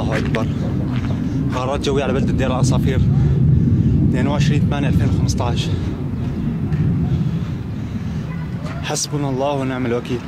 الله أكبر. غارات جوية على بلده دير العصافير 22 8 2015 حسبنا الله ونعم الوكيل.